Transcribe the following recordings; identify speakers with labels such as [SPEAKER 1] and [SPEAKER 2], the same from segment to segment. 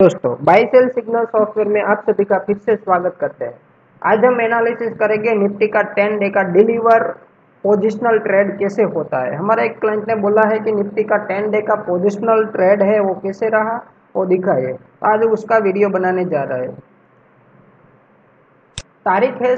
[SPEAKER 1] दोस्तों by cell signal software में आप सभी का फिर से स्वागत करते हैं। आज हम एनालिसिस करेंगे निफ्टी का टेन डे का डिलीवर पोजिशनल ट्रेड कैसे होता है। हमारे एक क्लाइंट ने बोला है कि निफ्टी का टेन डे का पोजिशनल ट्रेड है, वो कैसे रहा, वो दिखाइए। आज उसका वीडियो बनाने जा रहा है। तारीख है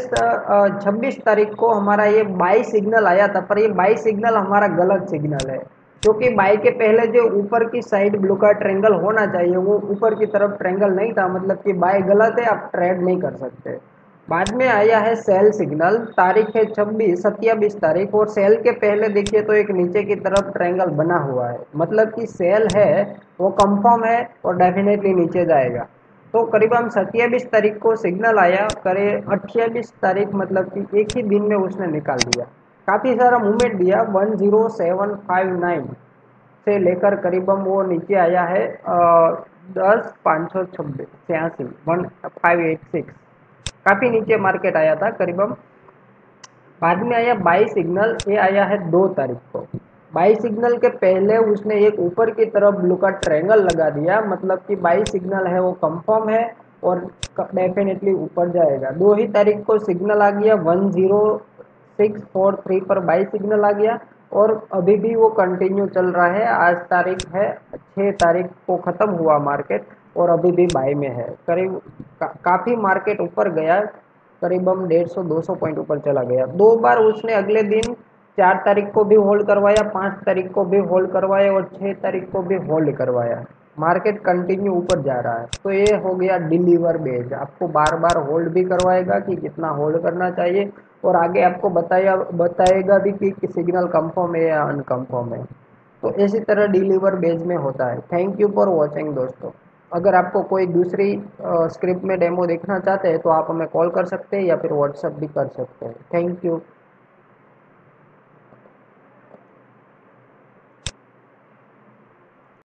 [SPEAKER 1] छब्बीस तारीख को हमारा ये बाई सिग्नल आया था, पर ये बाई सिग्नल हमारा गलत सिग्नल है। क्योंकि बाई के पहले जो ऊपर की साइड ब्लू का ट्रेंगल होना चाहिए, वो ऊपर की तरफ़ ट्रेंगल नहीं था मतलब कि बाई गलत है, आप ट्रेड नहीं कर सकते। बाद में आया है सेल सिग्नल तारीख है छब्बीस सत्यावीस तारीख, और सेल के पहले देखिए तो एक नीचे की तरफ़ ट्रेंगल बना हुआ है। मतलब कि सेल है, वो कंफर्म है, और डेफिनेटली नीचे जाएगा। तो करीब हम सत्यावीस तारीख को सिग्नल आया करे अट्ठाईस तारीख मतलब कि एक ही दिन में उसने निकाल दिया। काफ़ी सारा मूवमेंट दिया one zero seven five nine से लेकर करीबन वो नीचे आया है दस पाँच सौ छब्बीस छियासी वन फाइव एट सिक्स काफ़ी नीचे मार्केट आया था करीबन बाद में आया बाई सिग्नल ये आया है दो तारीख को बाई सिग्नल के पहले उसने एक ऊपर की तरफ़ ब्लू का ट्रेंगल लगा दिया मतलब कि बाई सिग्नल है वो कंफर्म है और डेफिनेटली ऊपर जाएगा दो ही तारीख को सिग्नल आ गया one zero six four three पर बाई सिग्नल आ गया और अभी भी वो कंटिन्यू चल रहा है। आज तारीख है छः तारीख को ख़त्म हुआ मार्केट और अभी भी बाई में है। करीब का, काफ़ी मार्केट ऊपर गया करीबन डेढ़ सौ दो सौ पॉइंट ऊपर चला गया। दो बार उसने अगले दिन चार तारीख को भी होल्ड करवाया पाँच तारीख को भी होल्ड करवाया और छः तारीख को भी होल्ड करवाया। मार्केट कंटिन्यू ऊपर जा रहा है। तो ये हो गया डिलीवर बेज। आपको बार बार होल्ड भी करवाएगा कि कितना होल्ड करना चाहिए और आगे आपको बताया बताएगा भी कि, कि सिग्नल कंफर्म है या अनकंफर्म है। तो इसी तरह डिलीवर बेज में होता है। थैंक यू फॉर वॉचिंग दोस्तों। अगर आपको कोई दूसरी स्क्रिप्ट में डेमो देखना चाहते हैं तो आप हमें कॉल कर सकते हैं या फिर व्हाट्सअप भी कर सकते हैं। Thank you